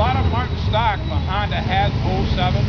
lot of Martin stock behind a Hasbro 7.